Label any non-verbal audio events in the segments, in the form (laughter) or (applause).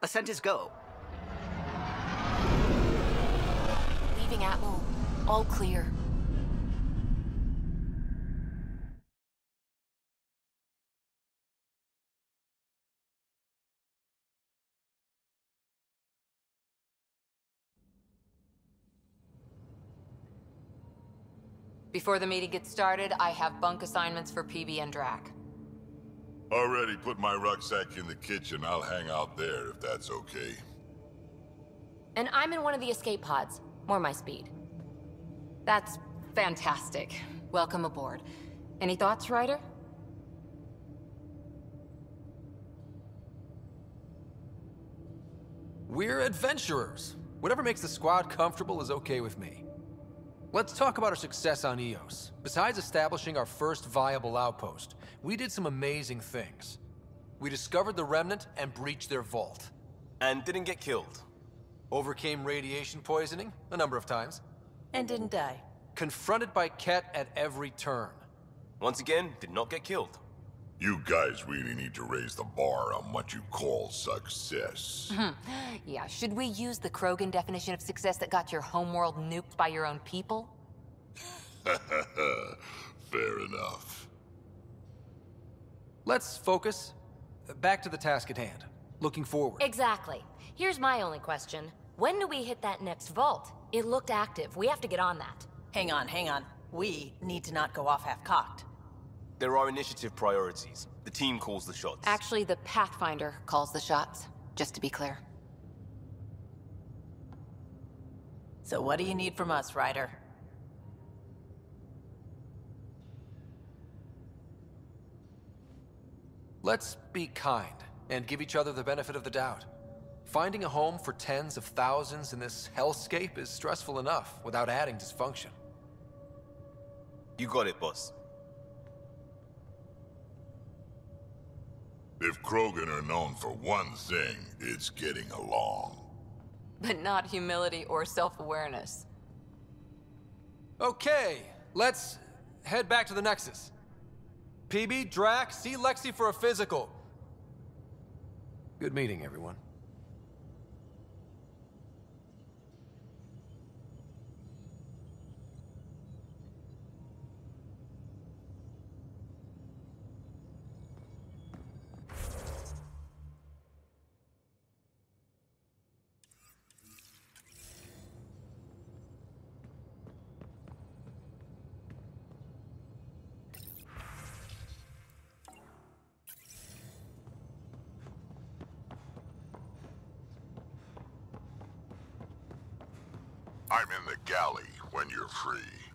Ascent is go. Leaving Atmo. All clear. Before the meeting gets started, I have bunk assignments for PB and Drack. Already put my rucksack in the kitchen. I'll hang out there if that's okay. And I'm in one of the escape pods. More my speed. That's fantastic. Welcome aboard. Any thoughts, Ryder? We're adventurers. Whatever makes the squad comfortable is okay with me. Let's talk about our success on Eos. Besides establishing our first viable outpost, we did some amazing things. We discovered the Remnant and breached their vault. And didn't get killed. Overcame radiation poisoning a number of times. And didn't die. Confronted by Kett at every turn. Once again, did not get killed. You guys really need to raise the bar on what you call success. Hmm. yeah, should we use the Krogan definition of success that got your homeworld nuked by your own people? (laughs) Fair enough. Let's focus. Back to the task at hand. Looking forward. Exactly. Here's my only question. When do we hit that next vault? It looked active. We have to get on that. Hang on, hang on. We need to not go off half-cocked. There are initiative priorities. The team calls the shots. Actually, the Pathfinder calls the shots, just to be clear. So what do you need from us, Ryder? Let's be kind and give each other the benefit of the doubt. Finding a home for tens of thousands in this hellscape is stressful enough without adding dysfunction. You got it, boss. If Krogan are known for one thing, it's getting along. But not humility or self-awareness. Okay, let's head back to the Nexus. PB, Drack, see Lexi for a physical. Good meeting, everyone. Galley when you're free.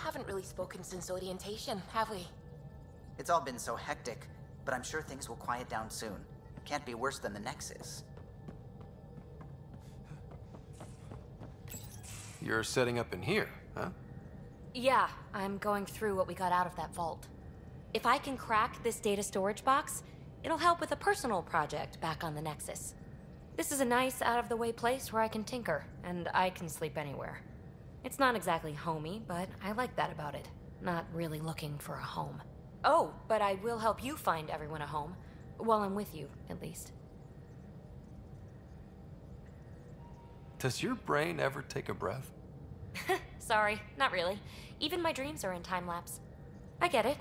Haven't really spoken since orientation, have we? It's all been so hectic, but I'm sure things will quiet down soon. It Can't be worse than the Nexus. You're setting up in here, huh? Yeah, I'm going through what we got out of that vault. If I can crack this data storage box, it'll help with a personal project back on the Nexus. This is a nice, out of the way place where I can tinker, and I can sleep anywhere. It's not exactly homey, but I like that about it. Not really looking for a home. Oh, but I will help you find everyone a home. While I'm with you, at least. Does your brain ever take a breath? (laughs) Sorry, not really. Even my dreams are in time lapse. I get it.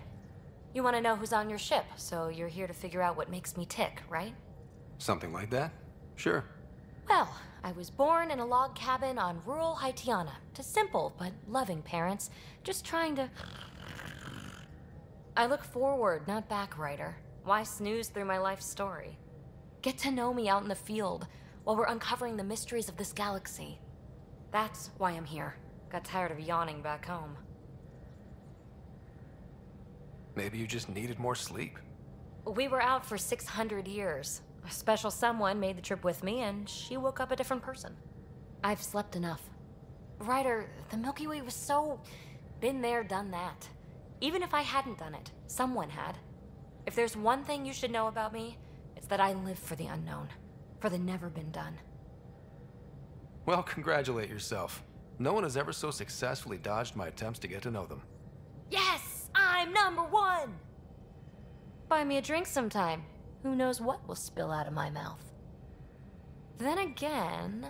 You want to know who's on your ship, so you're here to figure out what makes me tick, right? Something like that? Sure. Well, I was born in a log cabin on rural Haitiana to simple but loving parents, just trying to. I look forward, not back, Ryder. Why snooze through my life story? Get to know me out in the field while we're uncovering the mysteries of this galaxy. That's why I'm here. Got tired of yawning back home. Maybe you just needed more sleep. We were out for 600 years. A special someone made the trip with me, and she woke up a different person. I've slept enough. Ryder, the Milky Way was so. been there, done that. Even if I hadn't done it, someone had. If there's one thing you should know about me, it's that I live for the unknown, for the never been done. Well, congratulate yourself. No one has ever so successfully dodged my attempts to get to know them. Yes, I'm number one! Buy me a drink sometime. Who knows what will spill out of my mouth? Then again,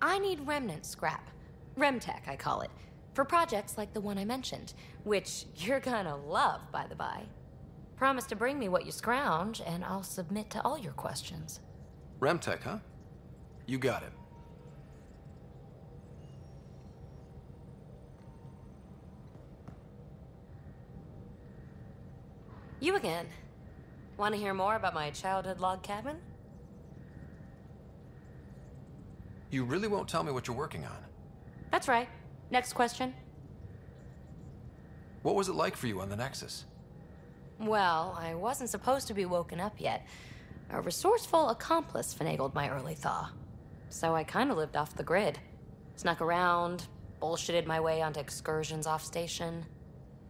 I need remnant scrap. Remtech, I call it. For projects like the one I mentioned, which you're gonna love, by the by. Promise to bring me what you scrounge, and I'll submit to all your questions. Remtech, huh? You got it. You again. Want to hear more about my childhood log cabin? You really won't tell me what you're working on. That's right. Next question. What was it like for you on the Nexus? Well, I wasn't supposed to be woken up yet. A resourceful accomplice finagled my early thaw. So I kinda lived off the grid. Snuck around, bullshitted my way onto excursions off station.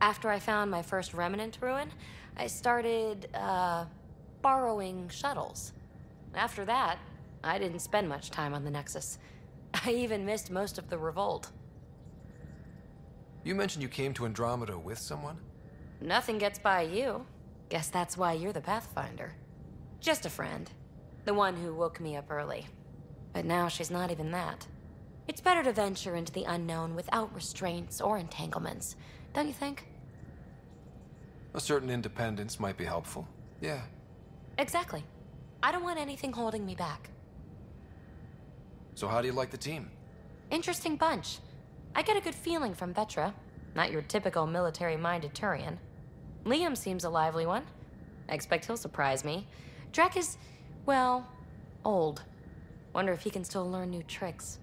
After I found my first remnant ruin, I started, uh, borrowing shuttles. After that, I didn't spend much time on the Nexus. (laughs) I even missed most of the revolt. You mentioned you came to Andromeda with someone? Nothing gets by you. Guess that's why you're the Pathfinder. Just a friend. The one who woke me up early. But now she's not even that. It's better to venture into the unknown without restraints or entanglements, don't you think? A certain independence might be helpful. Yeah. Exactly. I don't want anything holding me back. So how do you like the team? Interesting bunch. I get a good feeling from Vetra. Not your typical military-minded Turian. Liam seems a lively one. I expect he'll surprise me. Drack is, well, old. Wonder if he can still learn new tricks.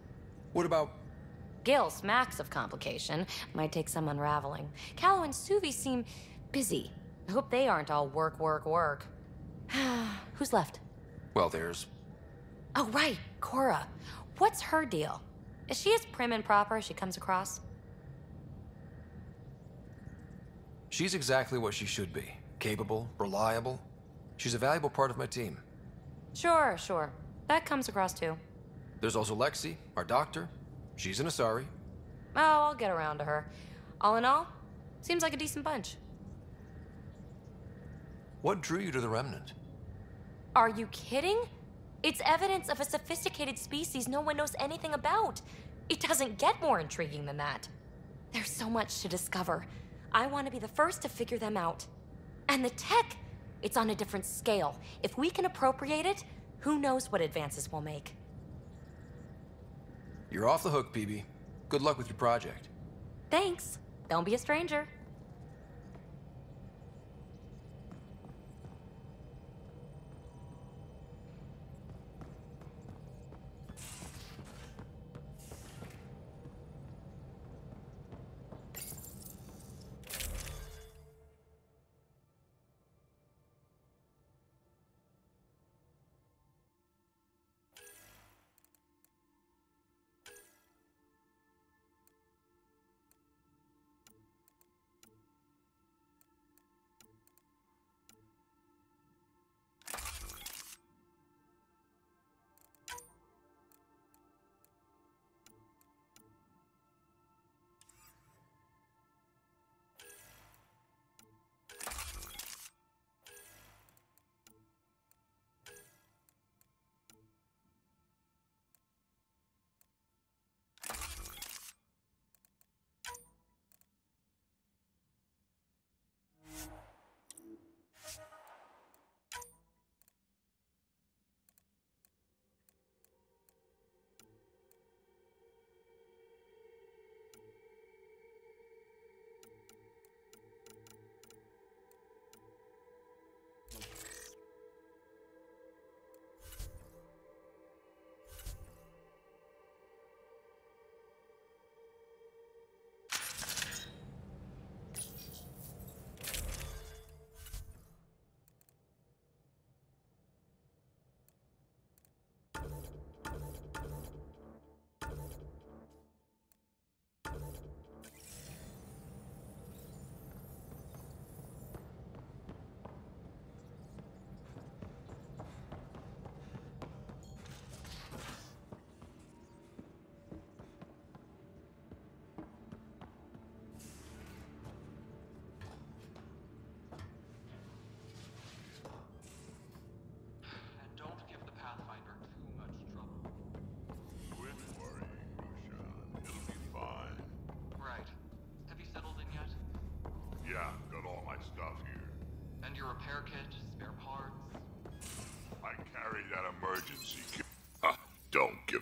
What about... Gil smacks of complication. Might take some unraveling. Kallo and Suvi seem busy. I hope they aren't all work, work, work. (sighs) Who's left? Well, there's... Oh, right, Cora. What's her deal? Is she as prim and proper as she comes across? She's exactly what she should be. Capable, reliable. She's a valuable part of my team. Sure, sure. That comes across too. There's also Lexi, our doctor. She's an Asari. Oh, I'll get around to her. All in all, seems like a decent bunch. What drew you to the Remnant? Are you kidding? It's evidence of a sophisticated species no one knows anything about. It doesn't get more intriguing than that. There's so much to discover. I want to be the first to figure them out. And the tech, it's on a different scale. If we can appropriate it, who knows what advances we'll make. You're off the hook, PB. Good luck with your project. Thanks. Don't be a stranger.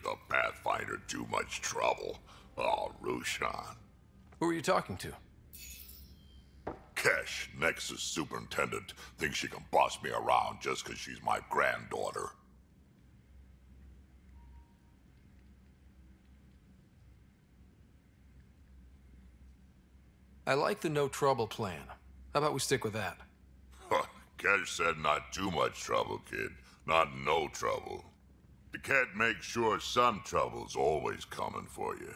The Pathfinder too much trouble. Oh, Rushan. Who are you talking to? Kesh, Nexus Superintendent, thinks she can boss me around just because she's my granddaughter. I like the no trouble plan. How about we stick with that? (laughs) Kesh said not too much trouble, kid. Not no trouble. The Kett makes sure some trouble's always coming for you.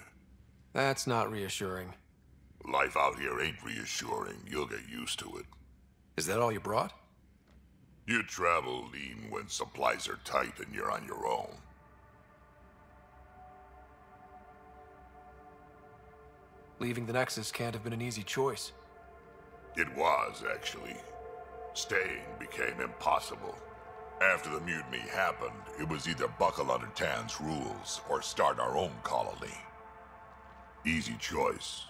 That's not reassuring. Life out here ain't reassuring. You'll get used to it. Is that all you brought? You travel lean when supplies are tight and you're on your own. Leaving the Nexus can't have been an easy choice. It was, actually. Staying became impossible. After the mutiny happened, it was either buckle under Tann's rules or start our own colony. Easy choice.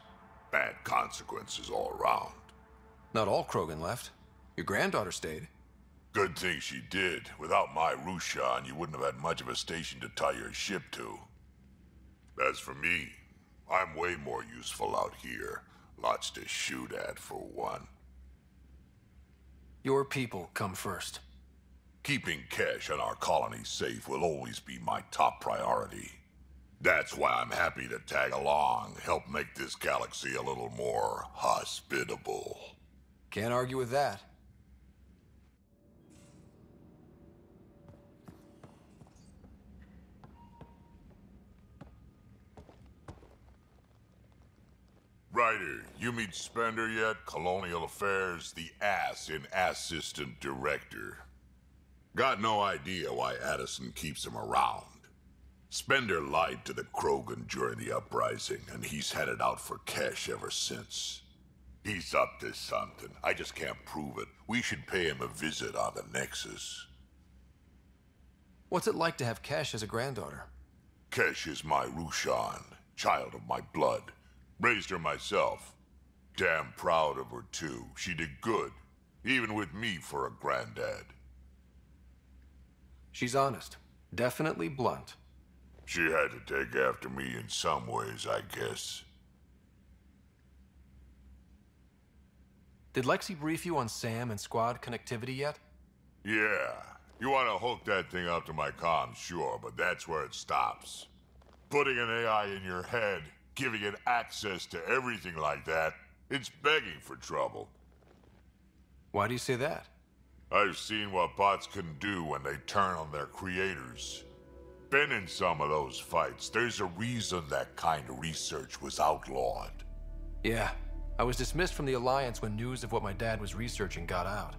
Bad consequences all around. Not all Krogan left. Your granddaughter stayed. Good thing she did. Without my Rushan, you wouldn't have had much of a station to tie your ship to. As for me, I'm way more useful out here. Lots to shoot at, for one. Your people come first. Keeping Kesh and our colony safe will always be my top priority. That's why I'm happy to tag along, help make this galaxy a little more hospitable. Can't argue with that. Ryder, you meet Spender yet? Colonial Affairs, the ass in Assistant Director. Got no idea why Addison keeps him around. Spender lied to the Krogan during the uprising, and he's headed out for Kesh ever since. He's up to something. I just can't prove it. We should pay him a visit on the Nexus. What's it like to have Kesh as a granddaughter? Kesh is my Rushan, child of my blood. Raised her myself. Damn proud of her, too. She did good, even with me for a granddad. She's honest. Definitely blunt. She had to take after me in some ways, I guess. Did Lexi brief you on SAM and squad connectivity yet? Yeah. You want to hook that thing up to my comms, sure, but that's where it stops. Putting an AI in your head, giving it access to everything like that, it's begging for trouble. Why do you say that? I've seen what bots can do when they turn on their creators. Been in some of those fights. There's a reason that kind of research was outlawed. Yeah. I was dismissed from the Alliance when news of what my dad was researching got out.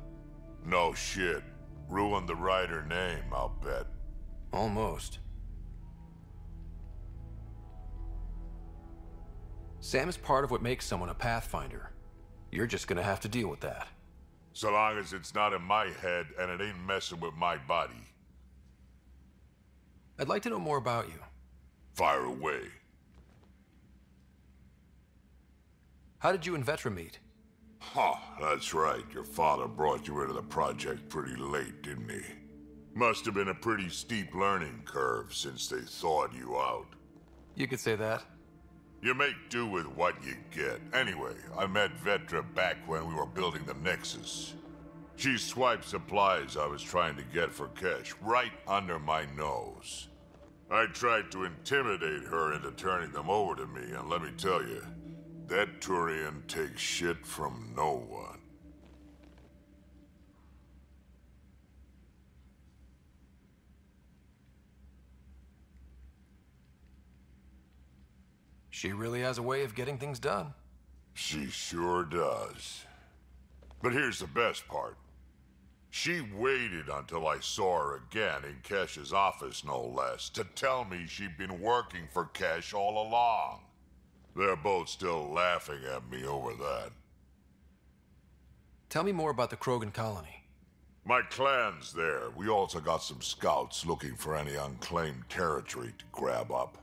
No shit. Ruined the Ryder name, I'll bet. Almost. Sam is part of what makes someone a Pathfinder. You're just gonna have to deal with that. So long as it's not in my head and it ain't messing with my body. I'd like to know more about you. Fire away. How did you and Vetra meet? Huh, that's right. Your father brought you into the project pretty late, didn't he? Must have been a pretty steep learning curve since they thawed you out. You could say that. You make do with what you get. Anyway, I met Vetra back when we were building the Nexus. She swiped supplies I was trying to get for Kesh right under my nose. I tried to intimidate her into turning them over to me, and let me tell you, that Turian takes shit from no one. She really has a way of getting things done. She sure does. But here's the best part. She waited until I saw her again in Kesh's office, no less, to tell me she'd been working for Kesh all along. They're both still laughing at me over that. Tell me more about the Krogan colony. My clan's there. We also got some scouts looking for any unclaimed territory to grab up.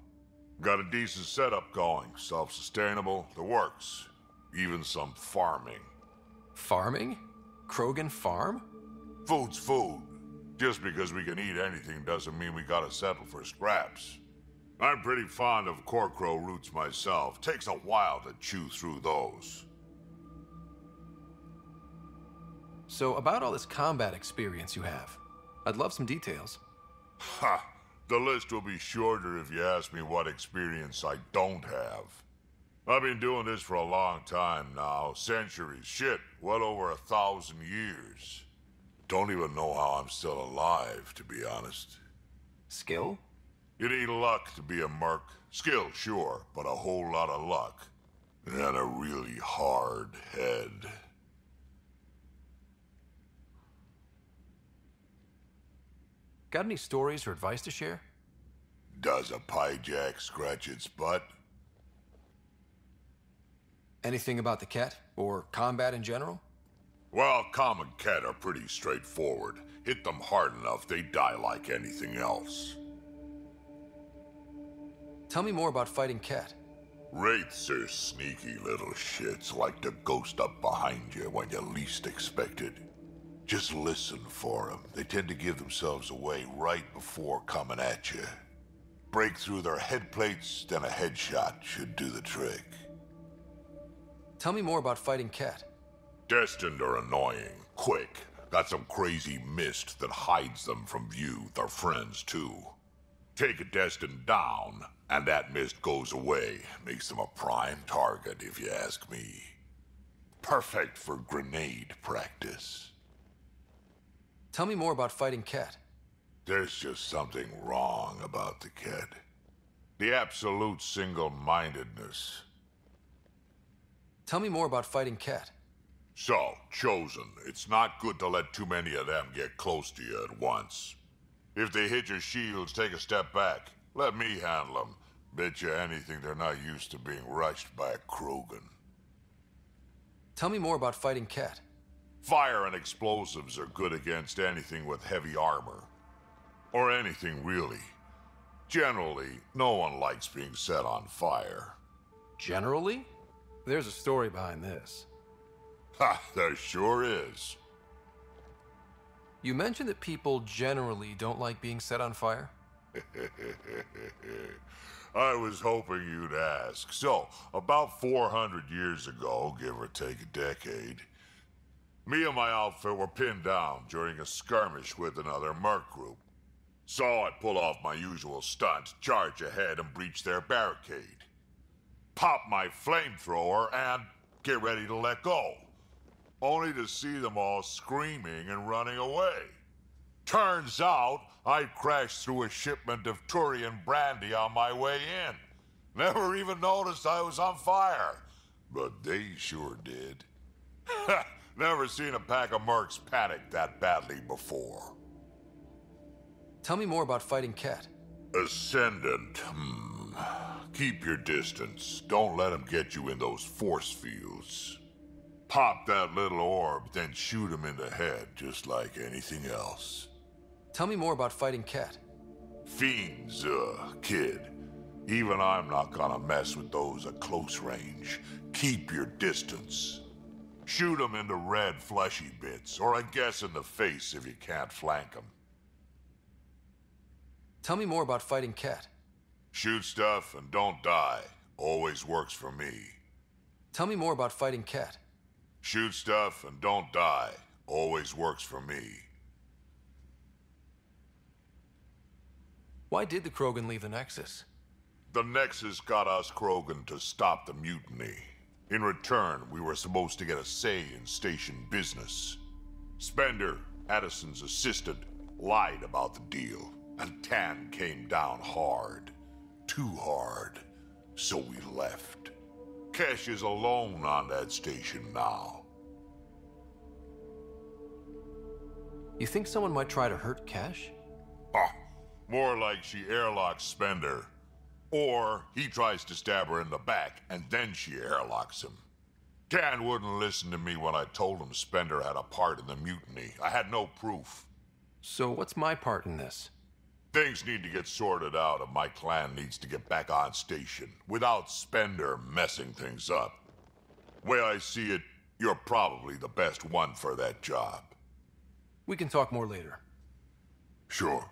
Got a decent setup going, self-sustainable, the works. Even some farming. Farming? Krogan farm? Food's food. Just because we can eat anything doesn't mean we gotta settle for scraps. I'm pretty fond of Corcro roots myself. Takes a while to chew through those. So, about all this combat experience you have, I'd love some details. Ha! The list will be shorter if you ask me what experience I don't have. I've been doing this for a long time now. Centuries. Shit, well over a thousand years. Don't even know how I'm still alive, to be honest. Skill? You need luck to be a merc. Skill, sure, but a whole lot of luck. And a really hard head. Got any stories or advice to share? Does a pyjak scratch its butt? Anything about the Kett? Or combat in general? Well, common Kett are pretty straightforward. Hit them hard enough, they die like anything else. Tell me more about fighting Kett. Wraiths are sneaky little shits like to ghost up behind you when you least expect it. Just listen for them. They tend to give themselves away right before coming at you. Break through their head plates, then a headshot should do the trick. Tell me more about fighting Kett. Destined are annoying. Quick. Got some crazy mist that hides them from view. Their friends, too. Take a Destined down, and that mist goes away. Makes them a prime target, if you ask me. Perfect for grenade practice. Tell me more about fighting Kett. There's just something wrong about the kid. The absolute single-mindedness. Tell me more about fighting Kett. So, Chosen, it's not good to let too many of them get close to you at once. If they hit your shields, take a step back. Let me handle them. Bet you anything they're not used to being rushed by a Krogan. Tell me more about fighting Kett. Fire and explosives are good against anything with heavy armor. Or anything, really. Generally, no one likes being set on fire. Generally? There's a story behind this. Ha, there sure is. You mentioned that people generally don't like being set on fire? (laughs) I was hoping you'd ask. So, about 400 years ago, give or take a decade, me and my outfit were pinned down during a skirmish with another merc group. Saw I pull off my usual stunt, charge ahead, and breach their barricade. Pop my flamethrower and get ready to let go. Only to see them all screaming and running away. Turns out I crashed through a shipment of Turian brandy on my way in. Never even noticed I was on fire. But they sure did. (laughs) Never seen a pack of mercs panic that badly before. Tell me more about fighting Kett. Ascendant. Hmm. Keep your distance. Don't let him get you in those force fields. Pop that little orb, then shoot him in the head, just like anything else. Tell me more about fighting Kett. Fiends, uh, kid. Even I'm not gonna mess with those at close range. Keep your distance. Shoot 'em in the red fleshy bits, or I guess in the face if you can't flank 'em. Tell me more about fighting Kett. Shoot stuff and don't die. Always works for me. Tell me more about fighting Kett. Shoot stuff and don't die. Always works for me. Why did the Krogan leave the Nexus? The Nexus got us Krogan to stop the mutiny. In return, we were supposed to get a say in station business. Spender, Addison's assistant, lied about the deal, and Tann came down hard. Too hard. So we left. Kesh is alone on that station now. You think someone might try to hurt Kesh? Ah, more like she airlocks Spender. Or he tries to stab her in the back, and then she airlocks him. Dan wouldn't listen to me when I told him Spender had a part in the mutiny. I had no proof. So what's my part in this? Things need to get sorted out, and my clan needs to get back on station without Spender messing things up. Way I see it, you're probably the best one for that job. We can talk more later. Sure.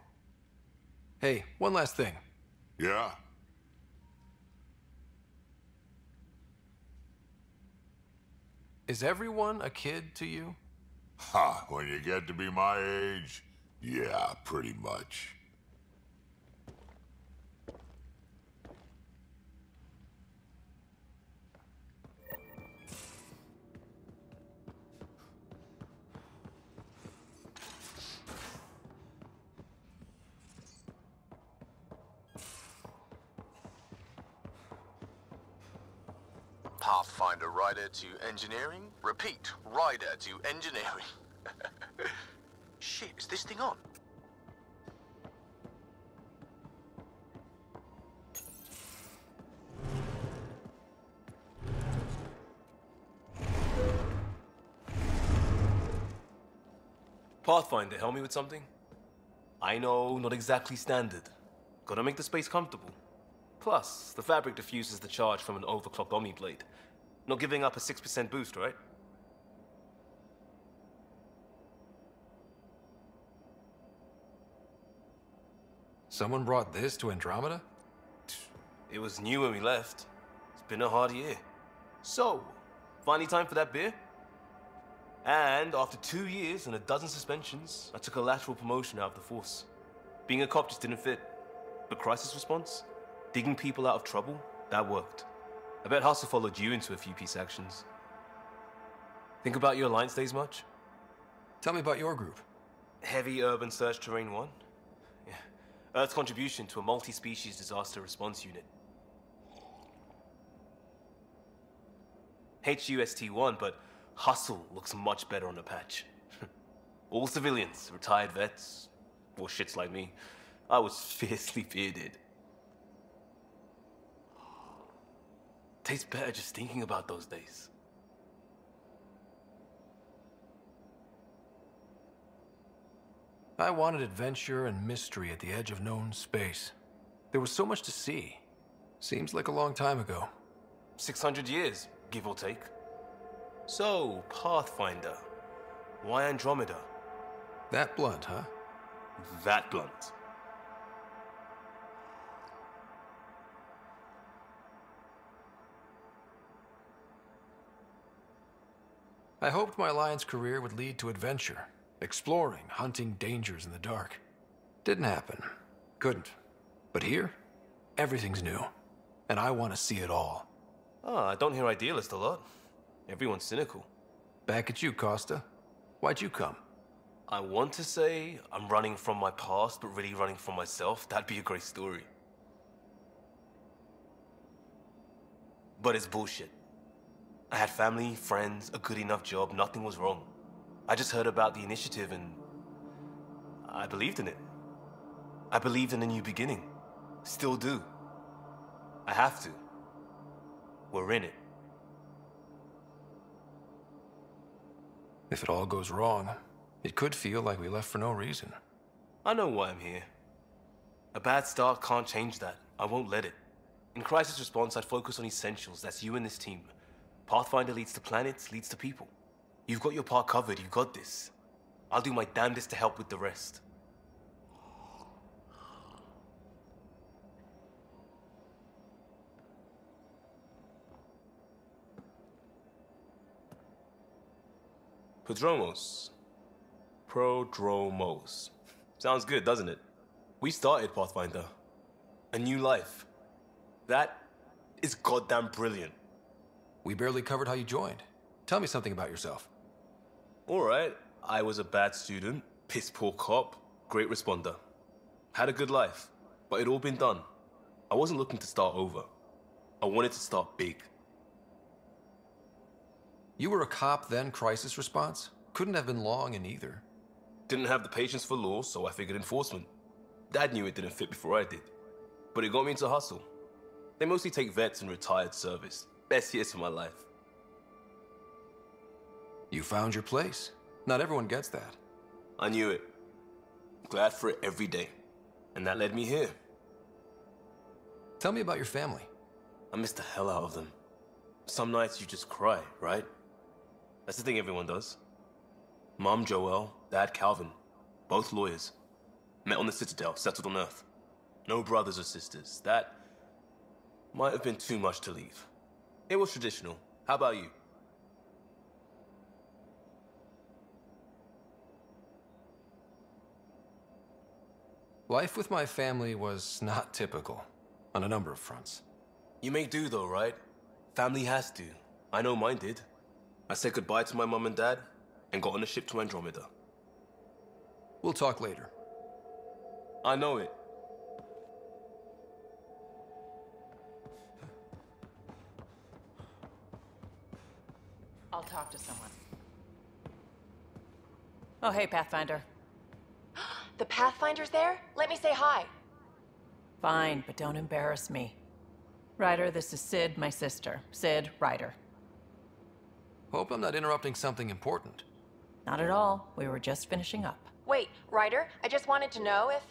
Hey, one last thing. Yeah? Is everyone a kid to you? Ha, when you get to be my age, yeah, pretty much. Pathfinder Ryder to engineering. Repeat, Ryder to engineering. (laughs) Shit, is this thing on? Pathfinder, help me with something? I know, not exactly standard. Gotta make the space comfortable. Plus, the fabric diffuses the charge from an overclocked Omni Blade. Not giving up a 6% boost, right? Someone brought this to Andromeda? It was new when we left. It's been a hard year. So, finally time for that beer? And after two years and a dozen suspensions, I took a lateral promotion out of the force. Being a cop just didn't fit. But crisis response? Digging people out of trouble? That worked. I bet Hustle followed you into a few peace actions. Think about your Alliance days much? Tell me about your group. Heavy Urban Search Terrain 1? Yeah. Earth's contribution to a multi-species disaster response unit. HUST-1, but Hustle looks much better on the patch. (laughs) All civilians, retired vets, or shits like me. I was (laughs) fiercely bearded. Tastes better just thinking about those days. I wanted adventure and mystery at the edge of known space. There was so much to see. Seems like a long time ago. 600 years, give or take. So, Pathfinder. Why Andromeda? That blunt, huh? That blunt. I hoped my Alliance career would lead to adventure, exploring, hunting dangers in the dark. Didn't happen. Couldn't. But here, everything's new. And I want to see it all. Ah, I don't hear idealist a lot. Everyone's cynical. Back at you, Kosta. Why'd you come? I want to say I'm running from my past, but really running from myself. That'd be a great story. But it's bullshit. I had family, friends, a good enough job, nothing was wrong. I just heard about the initiative and I believed in it. I believed in a new beginning. Still do. I have to. We're in it. If it all goes wrong, it could feel like we left for no reason. I know why I'm here. A bad start can't change that. I won't let it. In crisis response, I'd focus on essentials. That's you and this team. Pathfinder leads to planets, leads to people. You've got your part covered, you've got this. I'll do my damnedest to help with the rest. Prodromos. Prodromos. Sounds good, doesn't it? We started Pathfinder. A new life. That is goddamn brilliant. We barely covered how you joined. Tell me something about yourself. Alright, I was a bad student, piss poor cop, great responder. Had a good life, but it all been done. I wasn't looking to start over. I wanted to start big. You were a cop, then crisis response? Couldn't have been long in either. Didn't have the patience for law, so I figured enforcement. Dad knew it didn't fit before I did. But it got me into hustle. They mostly take vets and retired service. Best years of my life. You found your place. Not everyone gets that. I knew it. Glad for it every day. And that led me here. Tell me about your family. I miss the hell out of them. Some nights you just cry, right? That's the thing everyone does. Mom Joelle, Dad Calvin, both lawyers. Met on the Citadel, settled on Earth. No brothers or sisters. That might have been too much to leave. It was traditional. How about you? Life with my family was not typical, on a number of fronts. You make do though, right? Family has to. I know mine did. I said goodbye to my mum and dad, and got on a ship to Andromeda. We'll talk later. I know it. I'll talk to someone. Oh, hey, Pathfinder. (gasps) The Pathfinder's there? Let me say hi. Fine, but don't embarrass me. Ryder, this is Sid, my sister. Sid, Ryder. Hope I'm not interrupting something important. Not at all. We were just finishing up. Wait, Ryder, I just wanted to know if.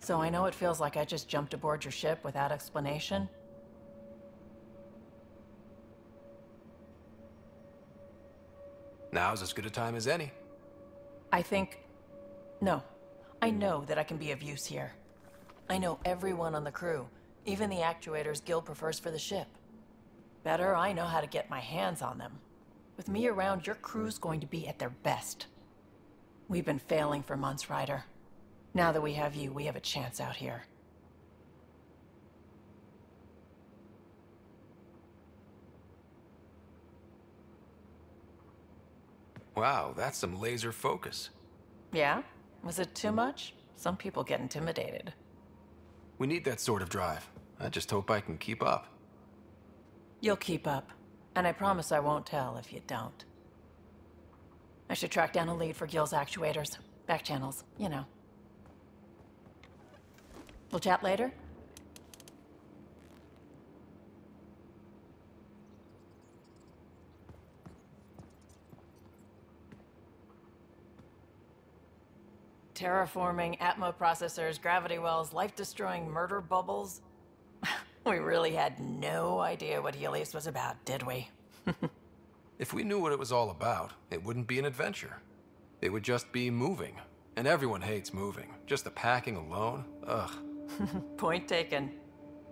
So I know it feels like I just jumped aboard your ship without explanation. Now's as good a time as any. I think. No. I know that I can be of use here. I know everyone on the crew, even the actuators Gil prefers for the ship. Better, I know how to get my hands on them. With me around, your crew's going to be at their best. We've been failing for months, Ryder. Now that we have you, we have a chance out here. Wow, that's some laser focus. Yeah? Was it too much? Some people get intimidated. We need that sort of drive. I just hope I can keep up. You'll keep up. And I promise I won't tell if you don't. I should track down a lead for Gil's actuators. Back channels, you know. We'll chat later? Terraforming, Atmo processors, gravity wells, life-destroying murder bubbles. (laughs) we really had no idea what Helios was about, did we? (laughs) If we knew what it was all about, it wouldn't be an adventure. It would just be moving. And everyone hates moving. Just the packing alone, ugh. (laughs) Point taken.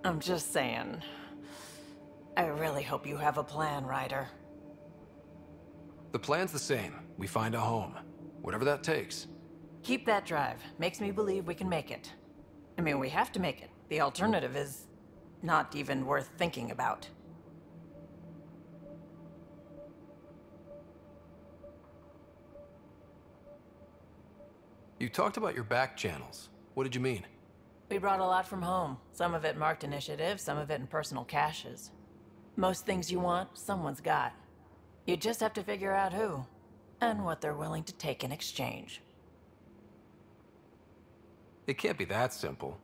I'm just saying. I really hope you have a plan, Ryder. The plan's the same. We find a home. Whatever that takes. Keep that drive. Makes me believe we can make it. I mean, we have to make it. The alternative is not even worth thinking about. You talked about your back channels. What did you mean? We brought a lot from home. Some of it marked initiative, some of it in personal caches. Most things you want, someone's got. You just have to figure out who, and what they're willing to take in exchange. It can't be that simple.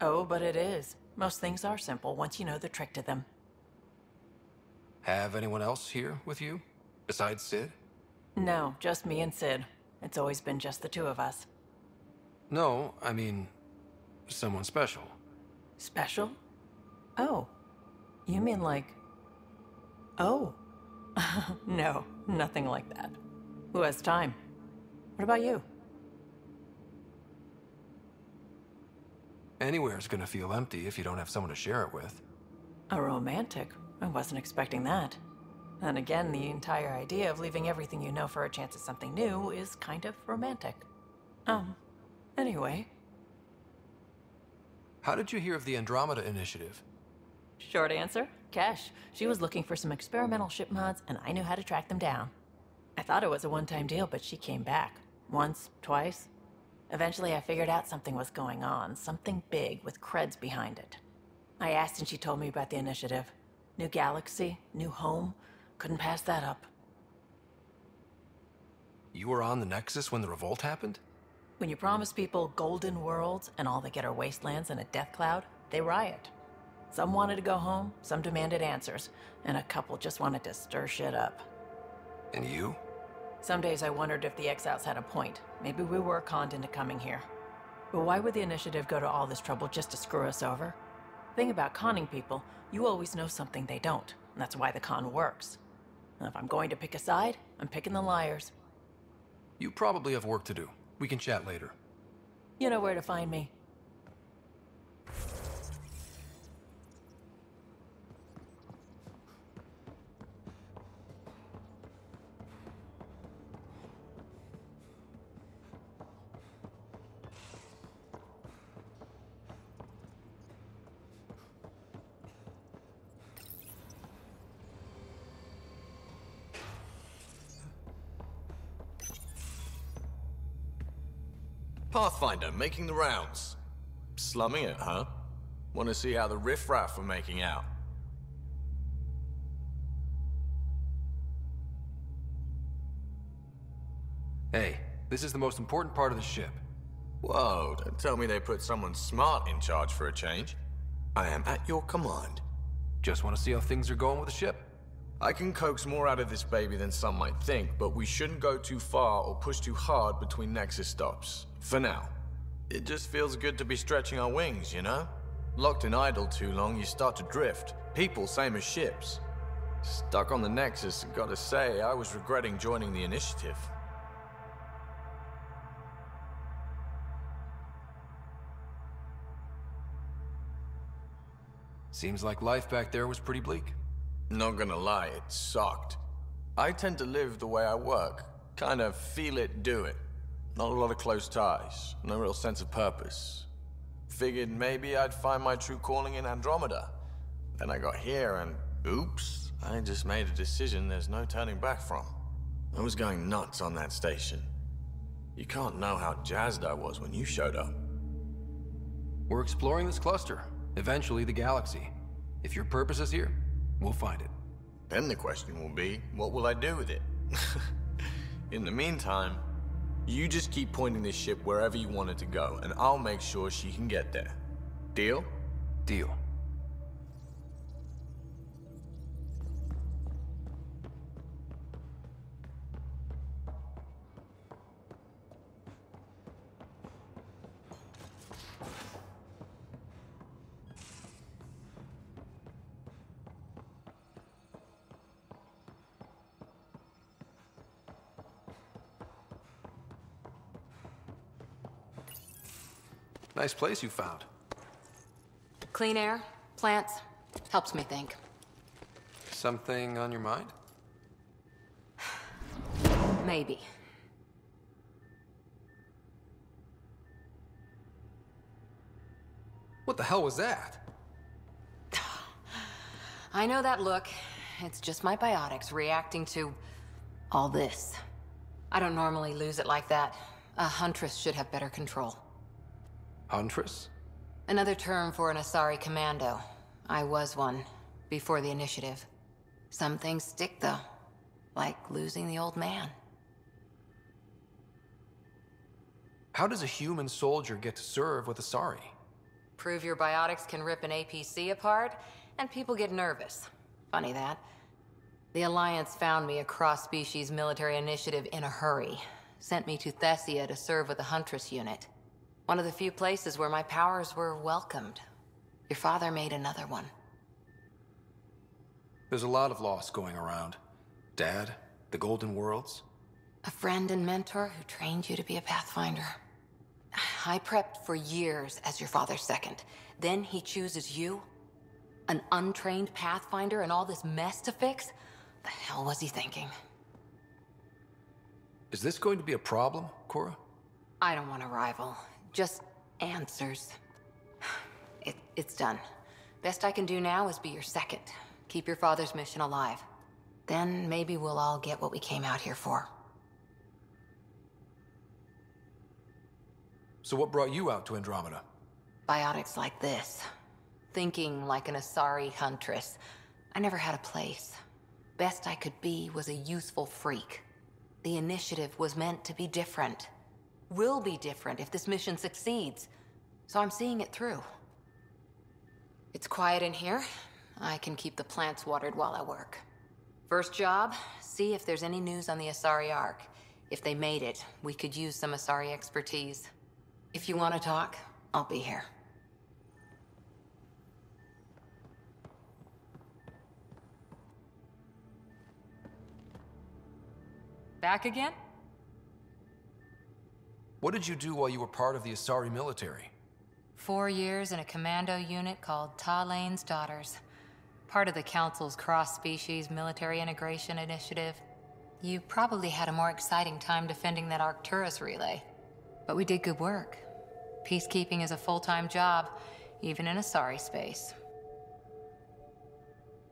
Oh, but it is. Most things are simple once you know the trick to them. Have anyone else here with you? Besides Sid? No, just me and Sid. It's always been just the two of us. No, I mean, someone special. Special? Oh. You mean like. Oh. (laughs) no, nothing like that. Who has time? What about you? Anywhere's gonna feel empty if you don't have someone to share it with. A romantic? I wasn't expecting that. And again, the entire idea of leaving everything you know for a chance at something new is kind of romantic. Um, anyway, How did you hear of the Andromeda Initiative? short answer Kesh. She was looking for some experimental ship mods, and I knew how to track them down. I thought it was a one time deal, but she came back. Once, twice. Eventually, I figured out something was going on, something big with creds behind it. I asked, and she told me about the initiative. New galaxy, new home. Couldn't pass that up. You were on the Nexus when the revolt happened? When you promise people golden worlds and all they get are wastelands and a death cloud, they riot. Some wanted to go home, some demanded answers, and a couple just wanted to stir shit up. And you? Some days I wondered if the exiles had a point. Maybe we were conned into coming here. But why would the initiative go to all this trouble just to screw us over? Thing about conning people, you always know something they don't, and that's why the con works. And if I'm going to pick a side, I'm picking the liars. You probably have work to do. We can chat later. You know where to find me. Pathfinder, making the rounds. Slumming it, huh? Want to see how the riffraff are making out? Hey, this is the most important part of the ship. Whoa, don't tell me they put someone smart in charge for a change. I am at your command. Just want to see how things are going with the ship. I can coax more out of this baby than some might think, but we shouldn't go too far or push too hard between Nexus stops. For now. It just feels good to be stretching our wings, you know? Locked in idle too long, you start to drift. People, same as ships. Stuck on the Nexus, gotta say, I was regretting joining the Initiative. Seems like life back there was pretty bleak. Not gonna lie, it sucked. I tend to live the way I work. Kind of feel it, do it. Not a lot of close ties, no real sense of purpose. Figured maybe I'd find my true calling in Andromeda. Then I got here and oops, I just made a decision there's no turning back from. I was going nuts on that station. You can't know how jazzed I was when you showed up. We're exploring this cluster, eventually the galaxy. If your purpose is here, we'll find it. Then the question will be, what will I do with it? (laughs) In the meantime, you just keep pointing this ship wherever you want it to go, and I'll make sure she can get there. Deal? Deal. Nice place you found. Clean air, plants, helps me think. Something on your mind? Maybe. What the hell was that? (sighs) I know that look. It's just my biotics reacting to all this. I don't normally lose it like that. A huntress should have better control. Huntress? Another term for an Asari commando. I was one, before the initiative. Some things stick, though. Like losing the old man. How does a human soldier get to serve with Asari? Prove your biotics can rip an APC apart, and people get nervous. Funny that. The Alliance found me a cross-species military initiative in a hurry. Sent me to Thessia to serve with the Huntress unit. One of the few places where my powers were welcomed. Your father made another one. There's a lot of loss going around. Dad, the Golden Worlds. A friend and mentor who trained you to be a Pathfinder. I prepped for years as your father's second. Then he chooses you? An untrained Pathfinder and all this mess to fix? The hell was he thinking? Is this going to be a problem, Cora? I don't want a rival. Just answers. It, it's done. Best I can do now is be your second. Keep your father's mission alive. Then maybe we'll all get what we came out here for. So what brought you out to Andromeda? Biotics like this. Thinking like an Asari huntress. I never had a place. Best I could be was a useful freak. The initiative was meant to be different. Will be different if this mission succeeds. So I'm seeing it through. It's quiet in here. I can keep the plants watered while I work. First job, see if there's any news on the Asari Ark. If they made it, we could use some Asari expertise. If you want to talk, I'll be here. Back again? What did you do while you were part of the Asari military? Four years in a commando unit called Talane's Daughters. Part of the Council's cross-species military integration initiative. You probably had a more exciting time defending that Arcturus relay. But we did good work. Peacekeeping is a full-time job, even in Asari space.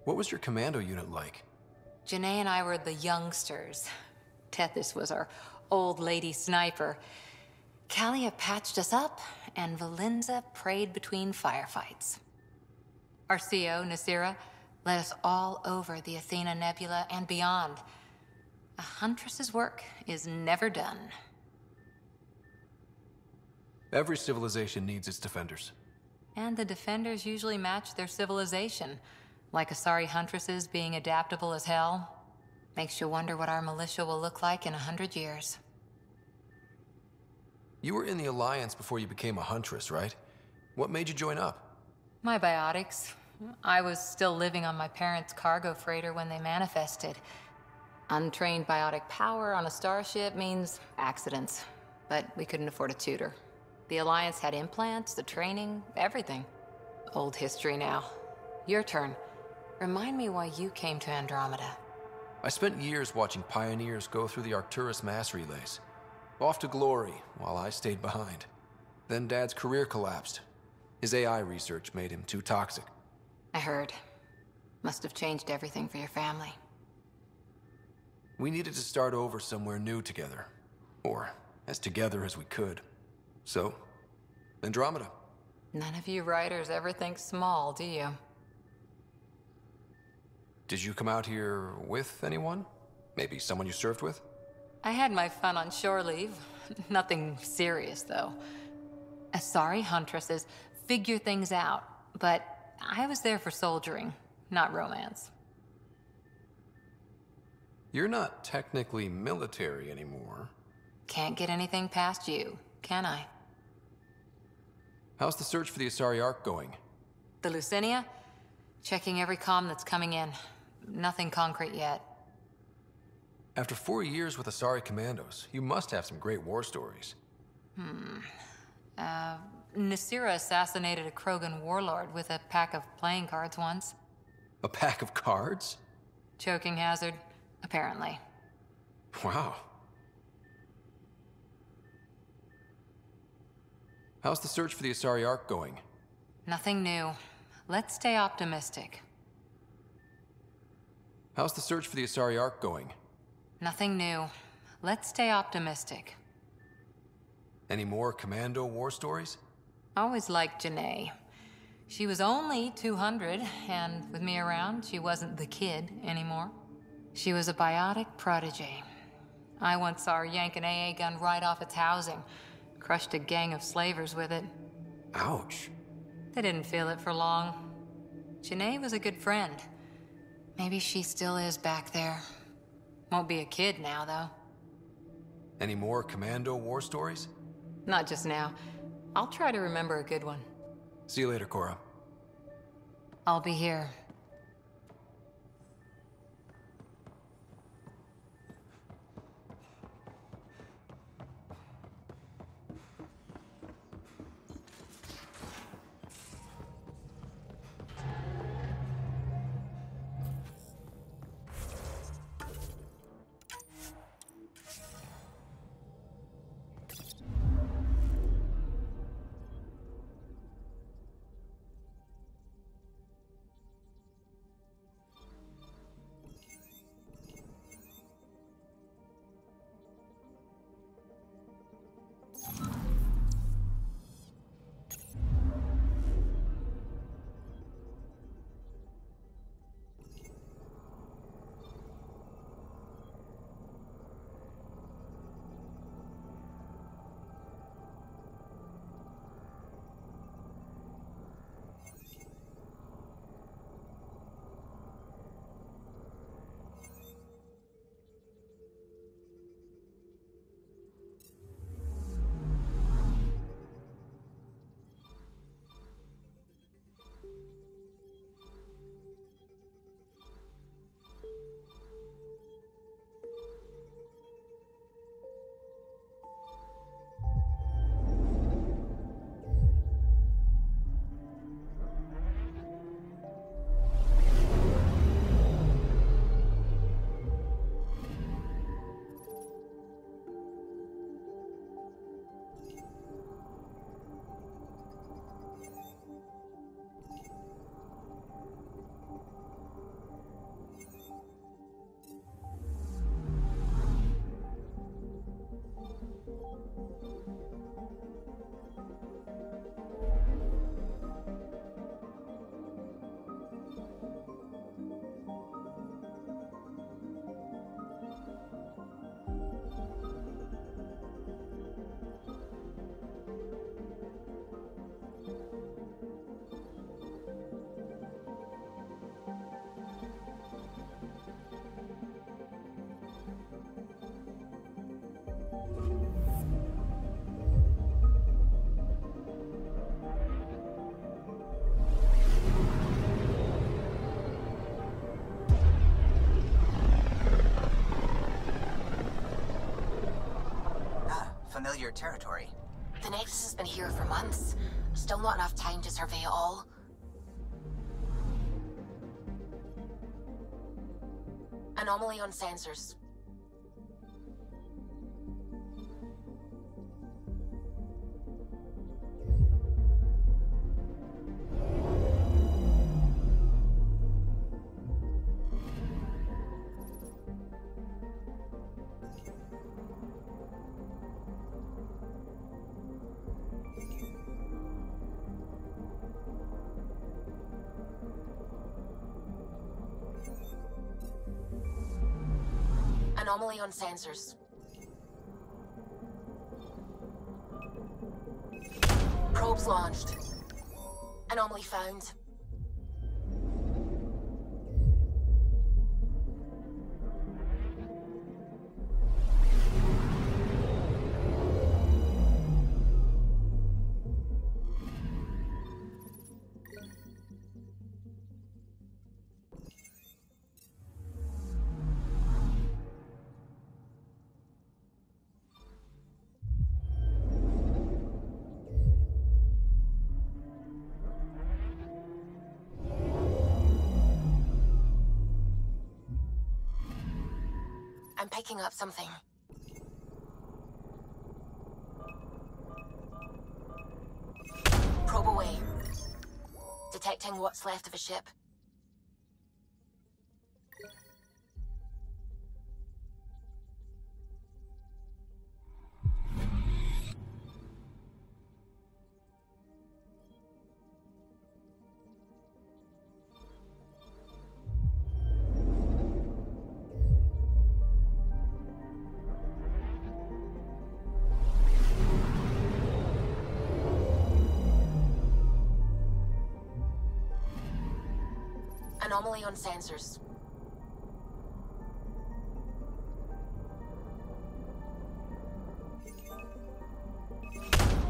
What was your commando unit like? Janae and I were the youngsters. Tethys was our old lady sniper. Kalia patched us up, and Valenza prayed between firefights. Our CO, Nasira, led us all over the Athena Nebula and beyond. A Huntress's work is never done. Every civilization needs its defenders. And the defenders usually match their civilization, like Asari Huntresses being adaptable as hell. Makes you wonder what our militia will look like in a hundred years. You were in the Alliance before you became a Huntress, right? What made you join up? My biotics. I was still living on my parents' cargo freighter when they manifested. Untrained biotic power on a starship means accidents, but we couldn't afford a tutor. The Alliance had implants, the training, everything. Old history now. Your turn. Remind me why you came to Andromeda. I spent years watching pioneers go through the Arcturus mass relays. Off to glory, while I stayed behind. Then Dad's career collapsed. His AI research made him too toxic. I heard. Must have changed everything for your family. We needed to start over somewhere new together. Or as together as we could. So, Andromeda. None of you Ryders ever think small, do you? Did you come out here with anyone? Maybe someone you served with? I had my fun on shore leave. (laughs) Nothing serious, though. Uh, Asari huntresses figure things out, but I was there for soldiering, not romance. You're not technically military anymore. Can't get anything past you, can I? How's the search for the Asari Ark going? The Leusinia? Checking every comm that's coming in. Nothing concrete yet. After four years with Asari Commandos, you must have some great war stories. Hmm. Uh, Nasira assassinated a Krogan warlord with a pack of playing cards once. A pack of cards? Choking hazard, apparently. Wow. How's the search for the Asari Ark going? Nothing new. Let's stay optimistic. How's the search for the Asari Ark going? Nothing new. Let's stay optimistic. Any more Commando war stories? I always liked Janae. She was only 200, and with me around, she wasn't the kid anymore. She was a biotic prodigy. I once saw her yank an AA gun right off its housing, crushed a gang of slavers with it. Ouch. They didn't feel it for long. Janae was a good friend. Maybe she still is back there. Won't be a kid now, though. Any more Commando war stories? Not just now. I'll try to remember a good one. See you later, Cora. I'll be here. Unfamiliar territory. The Nexus has been here for months. Still not enough time to survey all. Anomaly on sensors. Anomaly on sensors. Probes launched. Anomaly found. Picking up something. Probe away. Detecting what's left of a ship. Anomaly on sensors.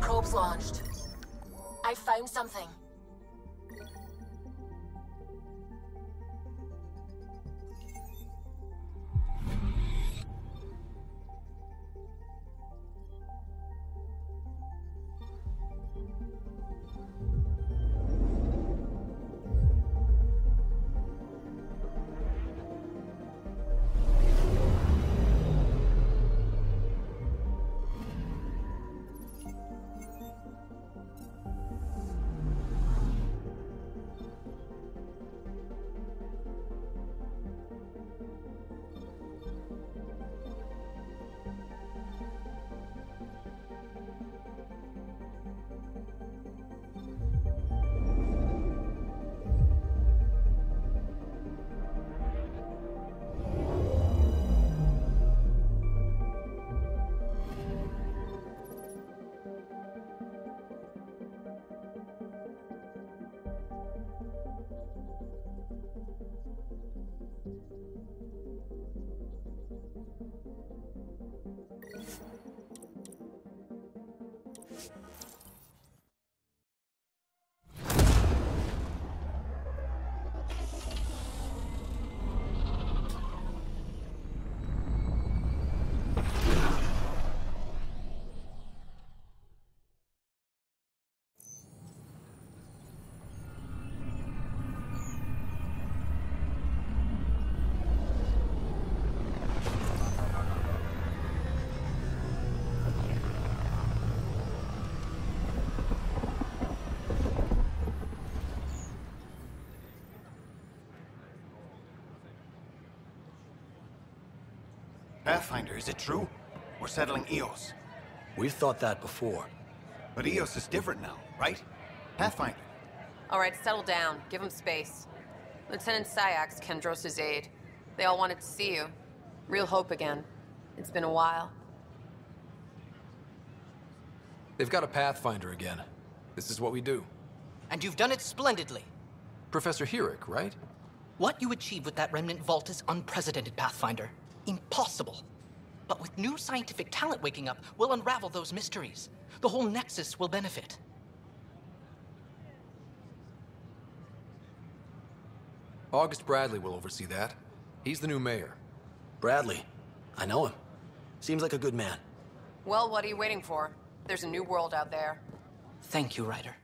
Probes launched. I found something. Pathfinder, is it true? We're settling Eos. We've thought that before. But Eos is different now, right? Pathfinder. All right, settle down. Give him space. Lieutenant Syax, Kandros' aide. They all wanted to see you. Real hope again. It's been a while. They've got a Pathfinder again. This is what we do. And you've done it splendidly. Professor Herrick, right? What you achieved with that remnant vault is unprecedented, Pathfinder. Impossible. But with new scientific talent waking up, we'll unravel those mysteries. The whole Nexus will benefit. August Bradley will oversee that. He's the new mayor. Bradley. I know him. Seems like a good man. Well, what are you waiting for? There's a new world out there. Thank you, Ryder.